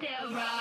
their right?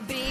be